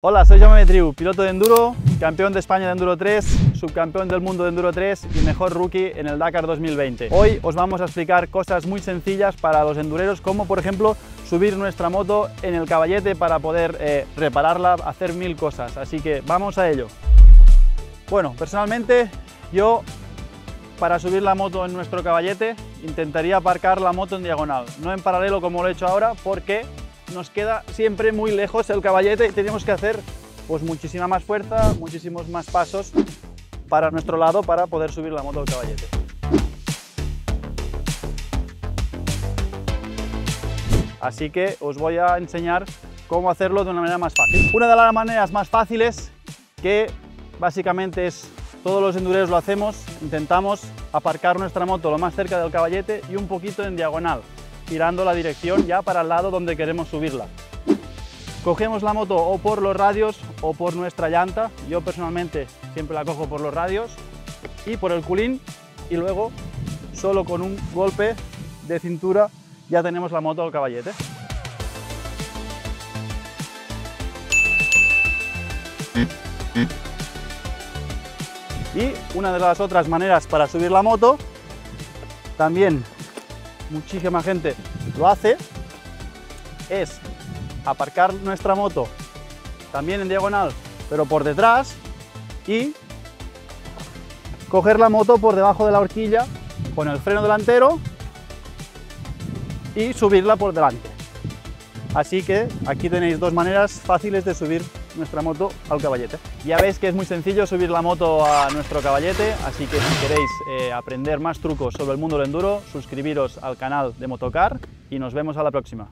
Hola, soy Jaume piloto de Enduro, campeón de España de Enduro 3, subcampeón del mundo de Enduro 3 y mejor rookie en el Dakar 2020. Hoy os vamos a explicar cosas muy sencillas para los endureros, como por ejemplo subir nuestra moto en el caballete para poder eh, repararla, hacer mil cosas, así que vamos a ello. Bueno, personalmente yo para subir la moto en nuestro caballete intentaría aparcar la moto en diagonal, no en paralelo como lo he hecho ahora, porque nos queda siempre muy lejos el caballete y tenemos que hacer pues muchísima más fuerza, muchísimos más pasos para nuestro lado para poder subir la moto al caballete. Así que os voy a enseñar cómo hacerlo de una manera más fácil. Una de las maneras más fáciles que básicamente es todos los endureros lo hacemos, intentamos aparcar nuestra moto lo más cerca del caballete y un poquito en diagonal girando la dirección ya para el lado donde queremos subirla. Cogemos la moto o por los radios o por nuestra llanta, yo personalmente siempre la cojo por los radios y por el culín y luego solo con un golpe de cintura ya tenemos la moto al caballete. Y una de las otras maneras para subir la moto, también muchísima gente lo hace, es aparcar nuestra moto también en diagonal, pero por detrás y coger la moto por debajo de la horquilla con el freno delantero y subirla por delante. Así que aquí tenéis dos maneras fáciles de subir nuestra moto al caballete. Ya veis que es muy sencillo subir la moto a nuestro caballete, así que si queréis eh, aprender más trucos sobre el mundo del enduro, suscribiros al canal de Motocar y nos vemos a la próxima.